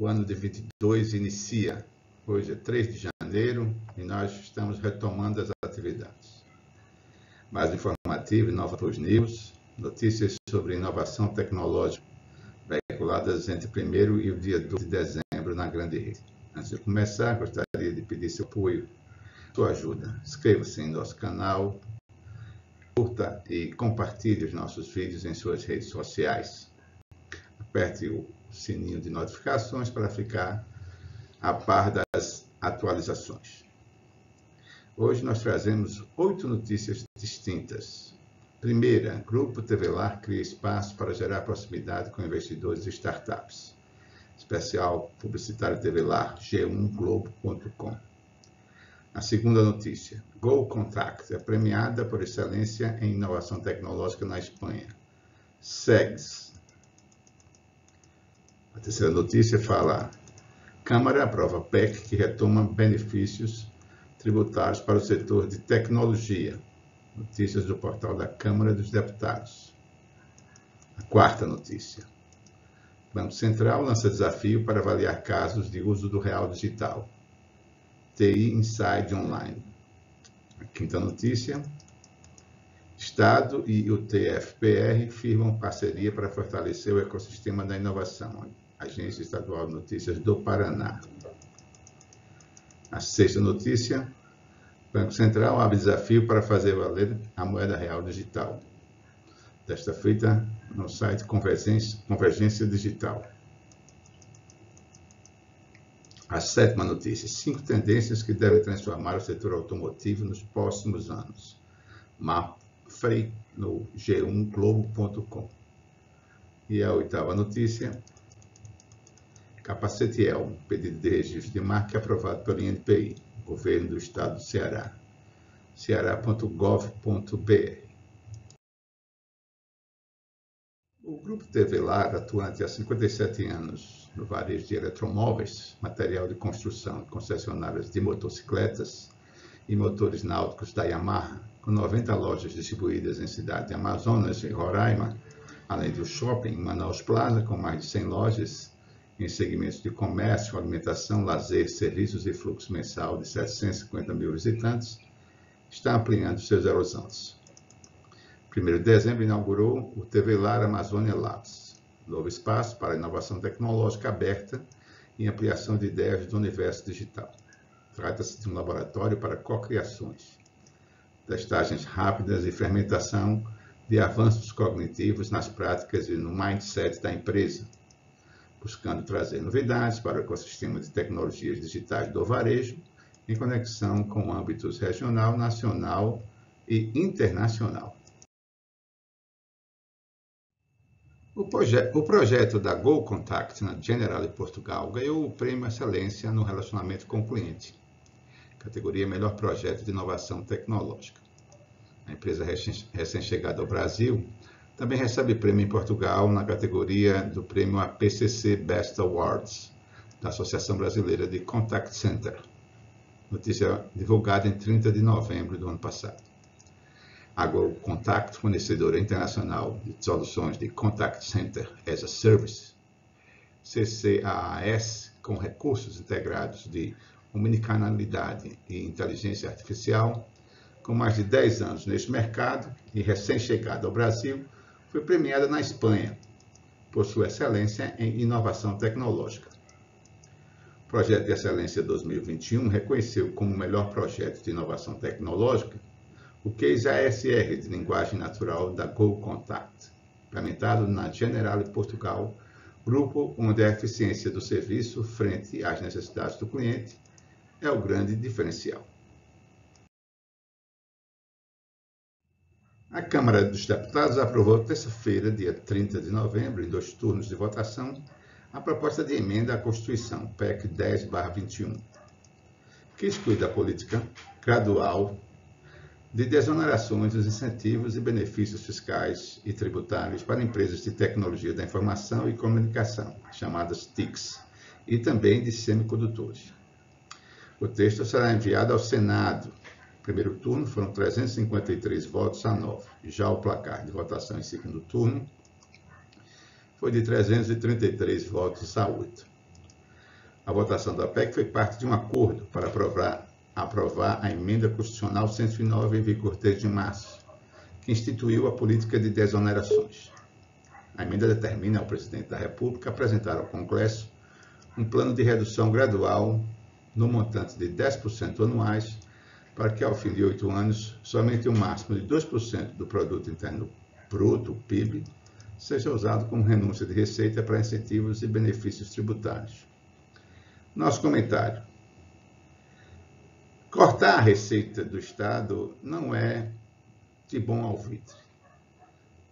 O ano de 22 inicia. Hoje é 3 de janeiro e nós estamos retomando as atividades. Mais informativo, Nova News, notícias sobre inovação tecnológica veiculadas entre 1 e o dia 12 de dezembro na Grande Rede. Antes de começar, gostaria de pedir seu apoio, sua ajuda. Inscreva-se em nosso canal, curta e compartilhe os nossos vídeos em suas redes sociais. Aperte o sininho de notificações para ficar a par das atualizações. Hoje nós trazemos oito notícias distintas. Primeira, Grupo TVLAR cria espaço para gerar proximidade com investidores e startups. Especial publicitário TVLAR, g1globo.com. A segunda notícia, Go Contact é premiada por excelência em inovação tecnológica na Espanha. SEGS. A terceira notícia fala, Câmara aprova PEC que retoma benefícios tributários para o setor de tecnologia. Notícias do portal da Câmara dos Deputados. A quarta notícia. Banco Central lança desafio para avaliar casos de uso do real digital. TI Inside Online. A quinta notícia. Estado e o TFPR firmam parceria para fortalecer o ecossistema da inovação. Agência Estadual de Notícias do Paraná. A sexta notícia. Banco Central abre desafio para fazer valer a moeda real digital. Desta feita no site Convergência, Convergência Digital. A sétima notícia: cinco tendências que devem transformar o setor automotivo nos próximos anos. Mafre no g1globo.com. E a oitava notícia: Capacete Elmo, pedido de registro de marca aprovado pelo INPI, Governo do Estado do Ceará, ceará.gov.br. O Grupo TV Lar, atuante há 57 anos no varejo de eletromóveis, material de construção e concessionárias de motocicletas e motores náuticos da Yamaha, com 90 lojas distribuídas em cidades de Amazonas e Roraima, além do shopping Manaus Plaza, com mais de 100 lojas, em segmentos de comércio, alimentação, lazer, serviços e fluxo mensal de 750 mil visitantes, está ampliando seus horizontes. 1 de dezembro inaugurou o TV Lar Amazônia Labs, novo espaço para inovação tecnológica aberta e ampliação de ideias do universo digital. Trata-se de um laboratório para cocriações, testagens rápidas e fermentação de avanços cognitivos nas práticas e no mindset da empresa, buscando trazer novidades para o ecossistema de tecnologias digitais do varejo, em conexão com âmbitos regional, nacional e internacional. O, proje o projeto da Go Contact na Generali Portugal ganhou o prêmio Excelência no Relacionamento com o Cliente, categoria Melhor Projeto de Inovação Tecnológica. A empresa recém-chegada ao Brasil também recebe prêmio em Portugal na categoria do prêmio APCC Best Awards, da Associação Brasileira de Contact Center. Notícia divulgada em 30 de novembro do ano passado. A Go Contact, fornecedora internacional de soluções de Contact Center as a Service, CCAAS, com recursos integrados de omnicanalidade e inteligência artificial, com mais de 10 anos neste mercado e recém-chegada ao Brasil, foi premiada na Espanha por sua excelência em inovação tecnológica. O Projeto de Excelência 2021 reconheceu como o melhor projeto de inovação tecnológica o Case ASR de linguagem natural da Go Contact, implementado na Generali Portugal, grupo onde a eficiência do serviço frente às necessidades do cliente é o grande diferencial. A Câmara dos Deputados aprovou terça-feira, dia 30 de novembro, em dois turnos de votação, a proposta de emenda à Constituição, PEC 10-21, que exclui da política gradual de desonerações dos incentivos e benefícios fiscais e tributários para empresas de tecnologia da informação e comunicação, chamadas TICs, e também de semicondutores. O texto será enviado ao Senado primeiro turno foram 353 votos a 9. Já o placar de votação em segundo turno foi de 333 votos a 8. A votação da PEC foi parte de um acordo para aprovar, aprovar a emenda constitucional 109 em vigor desde março, que instituiu a política de desonerações. A emenda determina ao presidente da República apresentar ao Congresso um plano de redução gradual no montante de 10% anuais, para que, ao fim de oito anos, somente o máximo de 2% do produto interno bruto, PIB, seja usado como renúncia de receita para incentivos e benefícios tributários. Nosso comentário. Cortar a receita do Estado não é de bom alvitre.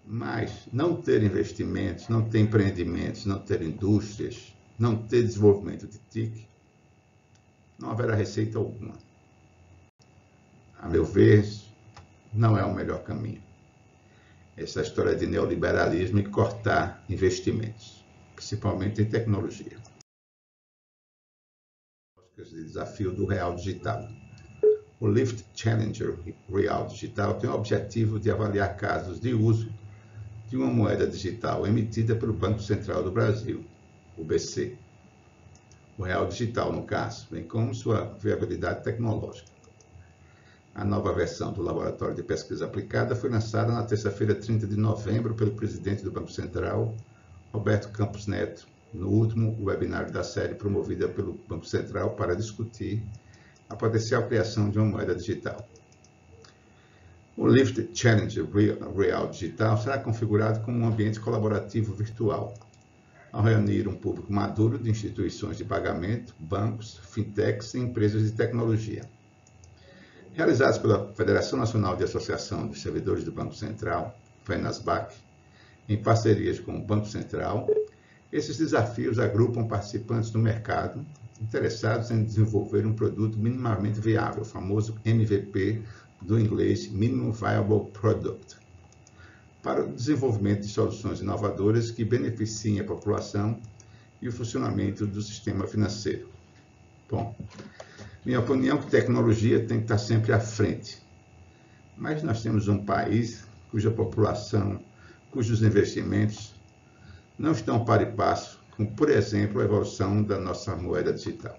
Mas não ter investimentos, não ter empreendimentos, não ter indústrias, não ter desenvolvimento de TIC, não haverá receita alguma. A meu ver, não é o melhor caminho. Essa história de neoliberalismo e cortar investimentos, principalmente em tecnologia de desafio do Real Digital. O Lift Challenger Real Digital tem o objetivo de avaliar casos de uso de uma moeda digital emitida pelo Banco Central do Brasil, o BC. O Real Digital, no caso, bem como sua viabilidade tecnológica. A nova versão do Laboratório de Pesquisa Aplicada foi lançada na terça-feira, 30 de novembro, pelo presidente do Banco Central, Roberto Campos Neto, no último webinar da série promovida pelo Banco Central para discutir a potencial criação de uma moeda digital. O Lift Challenge Real Digital será configurado como um ambiente colaborativo virtual, ao reunir um público maduro de instituições de pagamento, bancos, fintechs e empresas de tecnologia. Realizados pela Federação Nacional de Associação dos Servidores do Banco Central, FENASBAC, em parcerias com o Banco Central, esses desafios agrupam participantes do mercado interessados em desenvolver um produto minimamente viável, o famoso MVP do inglês Minimum Viable Product, para o desenvolvimento de soluções inovadoras que beneficiem a população e o funcionamento do sistema financeiro. Bom, minha opinião é que tecnologia tem que estar sempre à frente. Mas nós temos um país cuja população, cujos investimentos não estão para e passo com, por exemplo, a evolução da nossa moeda digital.